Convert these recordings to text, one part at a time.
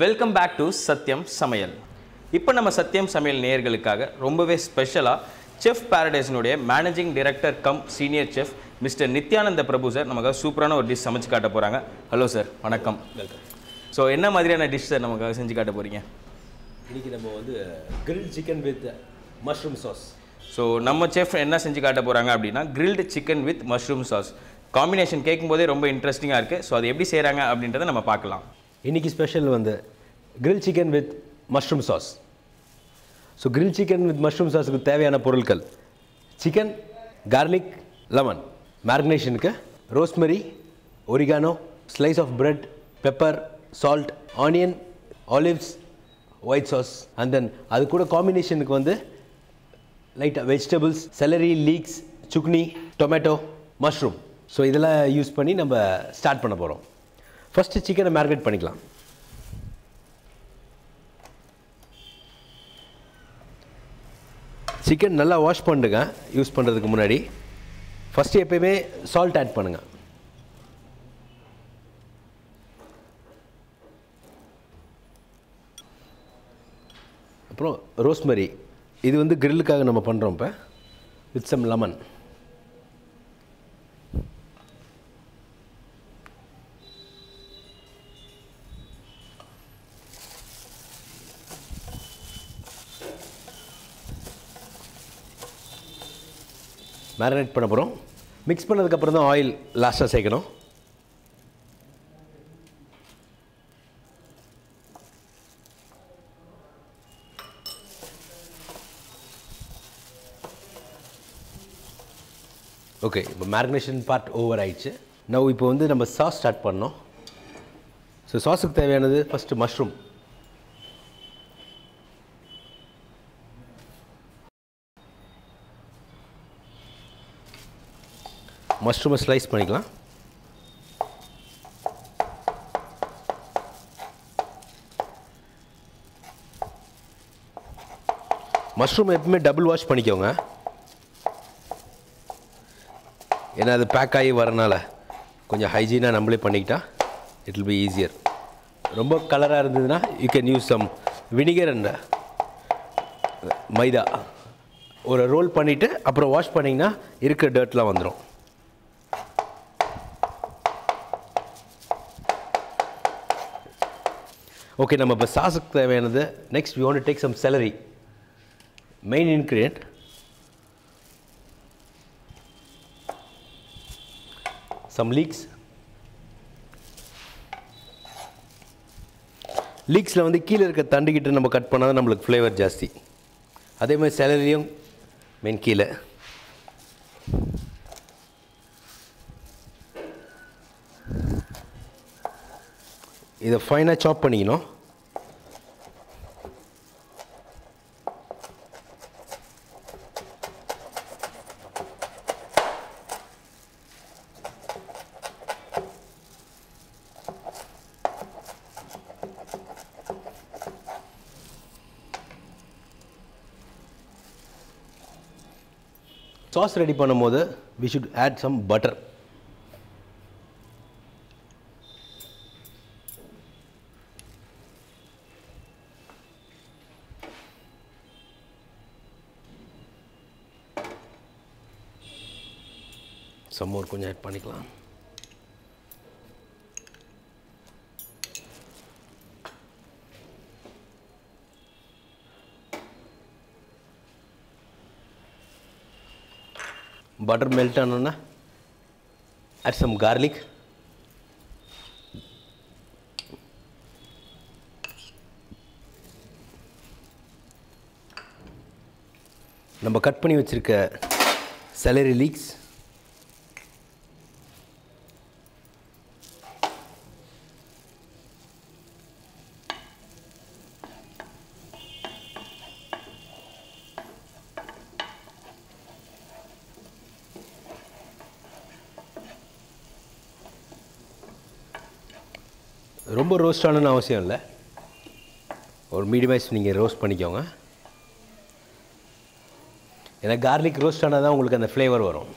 Welcome back to சத்யம் சமையல் இப்போ நம்ம சத்யம் சமையல் நேயர்களுக்காக ரொம்பவே ஸ்பெஷலாக chef பாரடைஸினுடைய managing director cum senior chef mister Nithyananda Prabhu sir நமக்காக சூப்பரான ஒரு டிஷ் சமைச்சு காட்ட போகிறாங்க ஹலோ சார் வணக்கம். வெல்கம் ஸோ என்ன மாதிரியான டிஷ் சார் நமக்காக செஞ்சு காட்ட போகிறீங்க இன்னைக்கு நம்ம வந்து grill chicken with mushroom sauce so நம்ம செஃப் என்ன செஞ்சு காட்ட போகிறாங்க அப்படின்னா grilled chicken with mushroom sauce combination கேட்கும்போதே ரொம்ப இன்ட்ரெஸ்டிங்காக இருக்குது ஸோ அது எப்படி செய்கிறாங்க அப்படின்றத நம்ம பார்க்கலாம். இன்னைக்கு ஸ்பெஷல் வந்து grill chicken with mushroom sauce so grill chicken with mushroom சாஸுக்கு தேவையான பொருட்கள் chicken garlic lemon மேரினேஷனுக்கு rosemary oregano slice of bread pepper salt onion olives white sauce and then அது கூட காம்பினேஷனுக்கு வந்து லைட்டாக vegetables celery leeks zucchini tomato mushroom so இதெல்லாம் use பண்ணி நம்ம ஸ்டார்ட் பண்ண போகிறோம் ஃபஸ்ட்டு சிக்கனை மேரினேட் பண்ணிக்கலாம். சிக்கன் நல்லா வாஷ் பண்ணுங்க யூஸ் பண்ணுறதுக்கு முன்னாடி. ஃபஸ்ட்டு எப்பயுமே சால்ட் ஆட் பண்ணுங்கள் அப்புறம் ரோஸ்மரி இது வந்து கிரில்லுக்காக நம்ம பண்ணுறோம் இப்போ. வித் சம் லெமன் மேரினேட் பண்ண போகிறோம் மிக்ஸ் பண்ணதுக்கப்புறம் தான் ஆயில் லாஸ்ட்டாக சேர்க்கணும். ஓகே இப்போ மேரினேஷன் பார்ட் ஓவர் ஆயிடுச்சு. நான் இப்போ வந்து நம்ம சாஸ் ஸ்டார்ட் பண்ணோம் ஸோ சாஸுக்கு தேவையானது ஃபஸ்ட்டு மஷ்ரூம் மஷ்ரூமை ஸ்லைஸ் பண்ணிக்கலாம். மஷ்ரூம் எப்பவுமே டபுள் வாஷ் பண்ணிக்கோங்க. ஏன்னா அது பேக் ஆகி வரனால கொஞ்சம் ஹைஜீனாக நம்மளே பண்ணிக்கிட்டா இட் வில் பி ஈஸியர் ரொம்ப கலராக இருந்ததுன்னா you can use some vinegar and maida. ஒரு ரோல் பண்ணிவிட்டு அப்புறம் வாஷ் பண்ணிங்கன்னா இருக்கிற டர்ட்லாம் வந்துடும் ஓகே நம்ம இப்போ சாஸுக்கு தேவையானது next we want take some celery main ingredient some leeks லீக்ஸில் வந்து கீழே இருக்க தண்டுக்கிட்டு நம்ம கட் பண்ணால் தான் நம்மளுக்கு ஃப்ளேவர் ஜாஸ்தி. அதே மாதிரி சேலரியும் மெயின் கீழே. இதை ஃபைனாக சாப் பண்ணிக்கணும். சாஸ் ரெடி பண்ணும்போது we should add some butter some more கொஞ்சம் ஆட் பண்ணிக்கலாம். பட்டர் மெல்ட் ஆனோன்னா ஆட் சம் கார்லிக் நம்ம கட் பண்ணி வச்சுருக்க செலரி லீக்ஸ் ரொம்ப ரோஸ்ட் ஆகணும்னு அவசியம் இல்லை. ஒரு மீடியமைஸ் நீங்கள் ரோஸ்ட் பண்ணிக்கோங்க. ஏன்னா கார்லிக் ரோஸ்ட் ஆனால் தான் உங்களுக்கு அந்த ஃப்ளேவர் வரும்.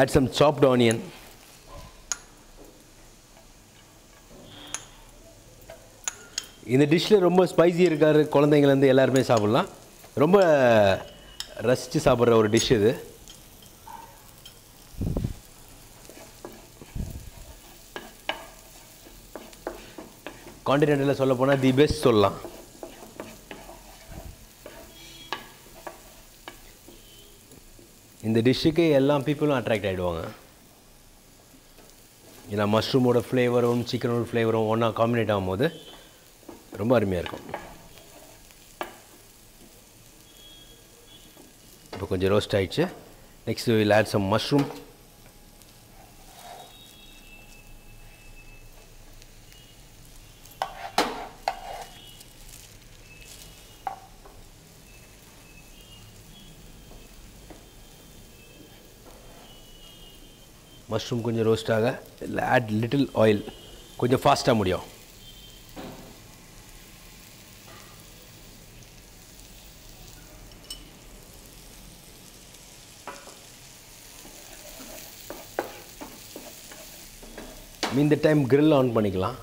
Add some chopped onion. இந்த டிஷ்ஷில் ரொம்ப ஸ்பைசி இருக்கார் குழந்தைங்கள்லேருந்து எல்லாருமே சாப்பிட்லாம். ரொம்ப ரசித்து சாப்பிட்ற ஒரு டிஷ் இது. காண்டினென்டலில் சொல்ல போனால் தி பெஸ்ட் சொல்லலாம். இந்த டிஷ்ஷுக்கு எல்லா பீப்புளும் அட்ராக்ட் ஆகிடுவாங்க ஏன்னா மஷ்ரூமோட ஃப்ளேவரும் சிக்கனோட ஃப்ளேவரும் ஒன்றா காம்பினேட் ஆகும்போது ரொம்ப அருமையாக இருக்கும். இப்போ கொஞ்சம் ரோஸ்ட் ஆகிடுச்சு next will add some mushroom mushroom கொஞ்சம் ரோஸ்டாக இல்லை ஆட் லிட்டில் ஆயில் கொஞ்சம் ஃபாஸ்ட்டாக முடியும். இந்த டைம் கிரில் ஆன் பண்ணிக்கலாம்.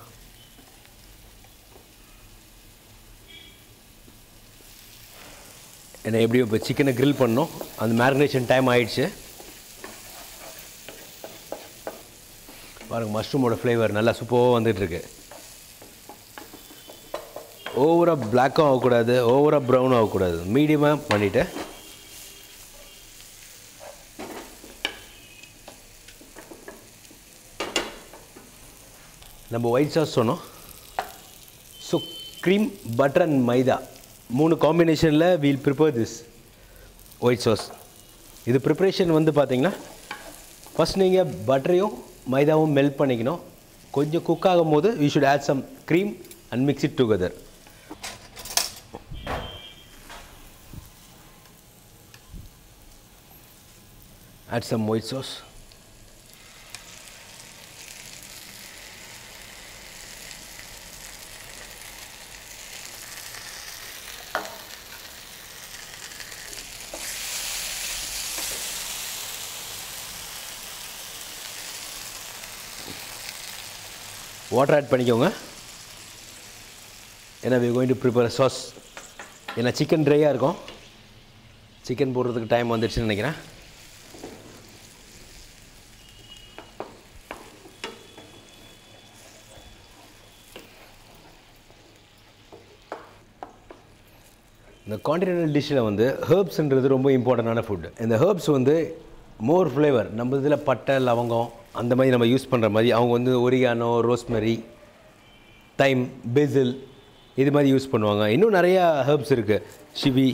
ஏன்னா எப்படியும் இப்போ சிக்கனை கிரில் பண்ணோம். அந்த மேரினேஷன் டைம் ஆயிடுச்சு. பாருங்க மஷ்ரூமோட ஃப்ளேவர் நல்லா சூப்பராக வந்துட்டுருக்கு. ஓவராக பிளாக்கும் ஆகக்கூடாது ஓவராக ப்ரௌனும் ஆகக்கூடாது. மீடியமாக பண்ணிவிட்டு நம்ம ஒயிட் சாஸ் சொன்னோம். So cream butter and maida மூணு காம்பினேஷனில் we'll prepare this white sauce இது ப்ரிப்ரேஷன் வந்து பார்த்திங்கன்னா ஃபஸ்ட் நீங்கள் பட்டரையும் மைதாவும் மெல்ட் பண்ணிக்கணும். கொஞ்சம் குக் ஆகும் போது you should add some cream and mix it together add some white sauce water add பண்ணிக்கோங்க. ஏன்னா we going to prepare sauce ஏன்னா சிக்கன் ட்ரையாக இருக்கும். சிக்கன் போடுறதுக்கு டைம் வந்துடுச்சுன்னு நினைக்கிறேன். இந்த காண்டினென்டல் டிஷ்ஷில் வந்து ஹேர்ப்ஸ்ன்றது ரொம்ப இம்பார்ட்டண்டான ஃபுட் இந்த ஹேர்ப்ஸ் வந்து மோர் ஃப்ளேவர் நம்ம இதில் பட்டை லவங்கம் அந்த மாதிரி நம்ம யூஸ் பண்ணுற மாதிரி அவங்க வந்து ஒரிகானோ ரோஸ்மெரி தைம் பெசில் இது மாதிரி யூஸ் பண்ணுவாங்க. இன்னும் நிறையா ஹேர்ப்ஸ் இருக்குது ஷிவி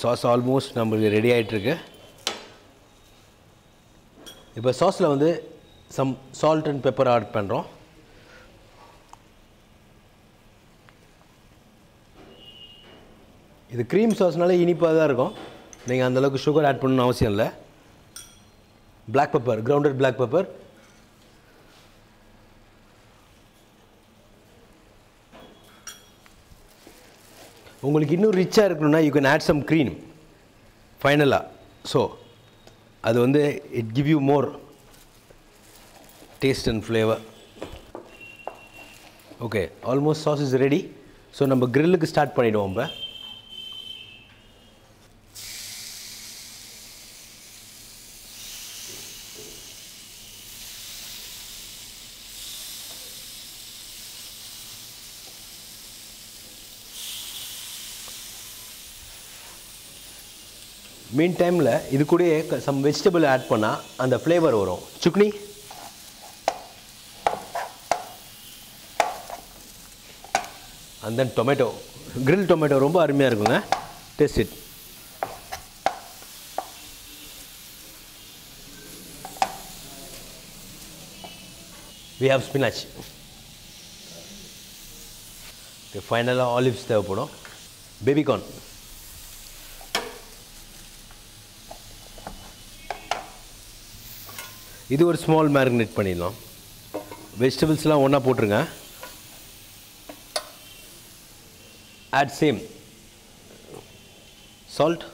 சாஸ் ஆல்மோஸ்ட் நம்மளுக்கு ரெடி ஆகிட்டுருக்கு இப்போ சாஸில் வந்து some salt and pepper add பண்ணுறோம் இது க்ரீம் சாஸ்னால இனிப்பாக தான் இருக்கும். நீங்கள் அந்தளவுக்கு சுகர் ஆட் பண்ணணும்னு அவசியம் இல்லை. Black pepper grounded black pepper உங்களுக்கு இன்னும் ரிச்சாக இருக்கணும்னா you can add some cream ஃபைனலாக ஸோ அது வந்து it give you more taste and flavour okay almost sauce is ready so நம்ம க்ரில்லுக்கு ஸ்டார்ட் பண்ணிவிடுவோம் இப்போ. மீன் டைமில் இது கூடயே சம் வெஜிடபிள் ஆட் பண்ணால் அந்த ஃப்ளேவர் வரும். Zucchini? And then tomato grill tomato ரொம்ப அருமையாக இருக்குங்க. Taste it we have spinach ஃபைனலாக ஆலிவ்ஸ் தேவைப்படும். பேபிகார்ன் இது ஒரு ஸ்மால் மேரினேட் பண்ணிடலாம். வெஜிடபிள்ஸ்லாம் ஒன்றா போட்டுருங்க. Add same salt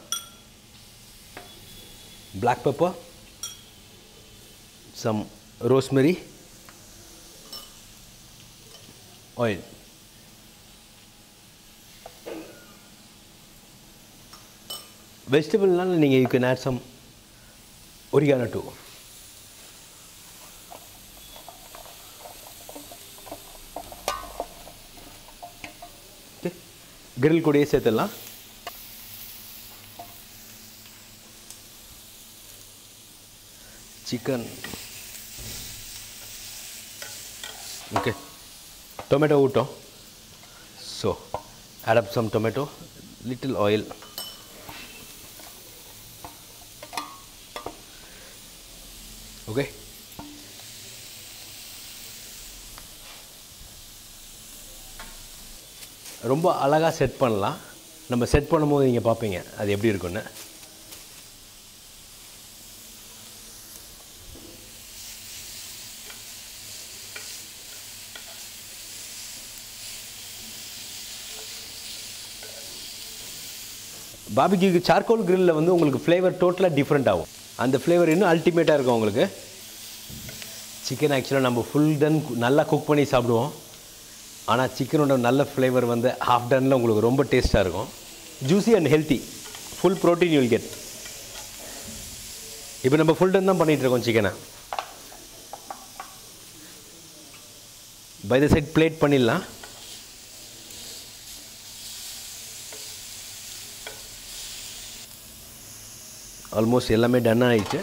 black pepper some rosemary oil வெஜிடபிள்னால நீங்கள் you can add some oregano too grill கூடயே சேர்த்துடலாம் சிக்கன் ஓகே ಟೊಮೆಟೊ ಊಟ so add up some tomato little oil okay ரொம்ப அழகாக செட் பண்ணலாம். நம்ம செட் பண்ணும்போது நீங்கள் பார்ப்பீங்க அது எப்படி இருக்குன்னு பாபிக்யூக்கு சார்கோல் கிரில்லில் வந்து உங்களுக்கு ஃப்ளேவர் டோட்டலாக டிஃப்ரெண்ட் ஆகும். அந்த ஃப்ளேவர் இன்னும் அல்டிமேட்டாக இருக்கும் உங்களுக்கு. சிக்கன் ஆக்சுவலாக நம்ம ஃபுல் டன் நல்லா குக் பண்ணி சாப்பிடுவோம். ஆனால் சிக்கனோட நல்ல ஃப்ளேவர் வந்து ஹாஃப் டனில் உங்களுக்கு ரொம்ப டேஸ்ட்டாக இருக்கும். Juicy and healthy full protein you'll get இப்போ நம்ம ஃபுல் டன் தான் பண்ணிகிட்டு இருக்கோம் சிக்கனை பை த சைட் பிளேட் பண்ணிடலாம். ஆல்மோஸ்ட் எல்லாமே டன் ஆகிடுச்சு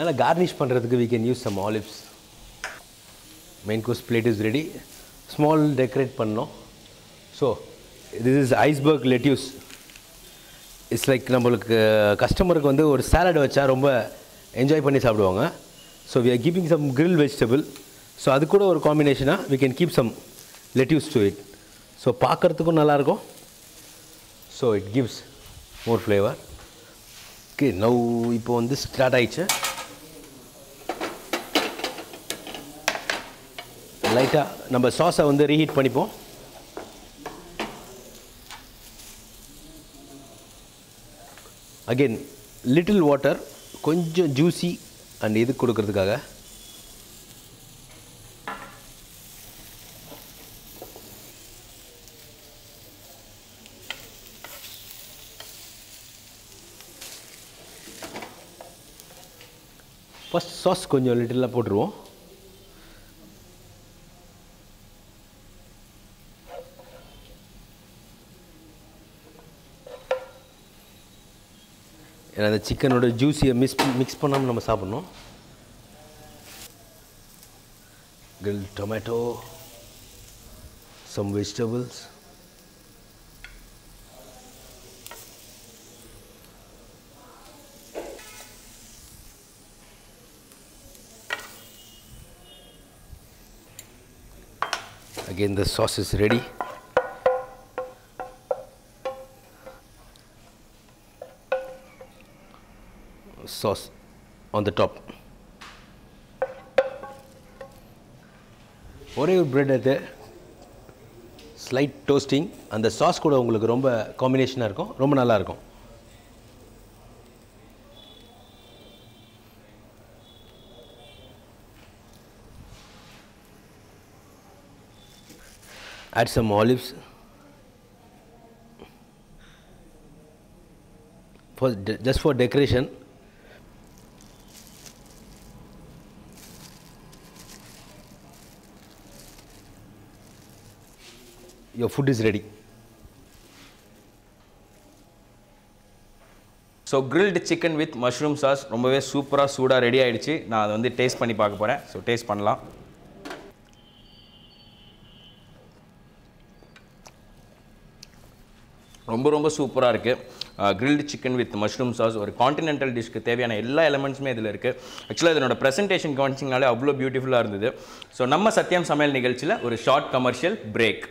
நல்லா கார்னிஷ் பண்ணுறதுக்கு we can use some olives main course plate is ready small decorate பண்ணோம். So this is iceberg lettuce it's like நம்மளுக்கு கஸ்டமருக்கு வந்து ஒரு சாலட் வச்சா ரொம்ப என்ஜாய் பண்ணி சாப்பிடுவாங்க. So we are keeping some grill vegetable so அது கூட ஒரு காம்பினேஷனாக we can keep some lettuce to it so பார்க்குறதுக்கும் நல்லாயிருக்கும். So it gives more flavour okay now இப்போ வந்து ஸ்டார்ட் ஆயிடுச்சு. லைட்டாக நம்ம சாஸை வந்து ரீஹீட் பண்ணிப்போம். அகெயின் லிட்டில் வாட்டர் கொஞ்சம் ஜூஸி அண்ட் இது கொடுக்கறதுக்காக. ஃபஸ்ட் சாஸ் கொஞ்சம் லிட்டிலாக போட்டுருவோம். ஏன்னா அந்த சிக்கனோட ஜூஸியை மிஸ் மிக்ஸ் பண்ணாமல் நம்ம சாப்பிட்ணும் grill tomato some vegetables again the sauce is ready Sauce on the top. ஒரே ஒரு பிரெட் எடுத்து ஸ்லைட் டோஸ்டிங் அந்த சாஸ் கூட உங்களுக்கு ரொம்ப காம்பினேஷனாக இருக்கும். ரொம்ப நல்லாயிருக்கும் add some olives. For de- just for decoration your food is ready. So grilled chicken with mushroom sauce ரொம்பவே சூப்பராக சூடாக ரெடி ஆகிடுச்சு நான் அதை வந்து டேஸ்ட் பண்ணி பார்க்க போகிறேன் ஸோ டேஸ்ட் பண்ணலாம். ரொம்ப ரொம்ப சூப்பராக இருக்குது grilled chicken with mushroom sauce ஒரு காண்டினென்டல் டிஷ்க்கு தேவையான எல்லா எலமெண்ட்ஸுமே இதில் இருக்குது ஆக்சுவலாக இதனோட ப்ரெசன்டேஷன் கவனிச்சிங்கனாலே அவ்வளோ பியூட்டிஃபுல்லாக இருந்தது. ஸோ நம்ம சத்யம் சமையல் நிகழ்ச்சியில் ஒரு ஷார்ட் கமர்ஷியல் பிரேக்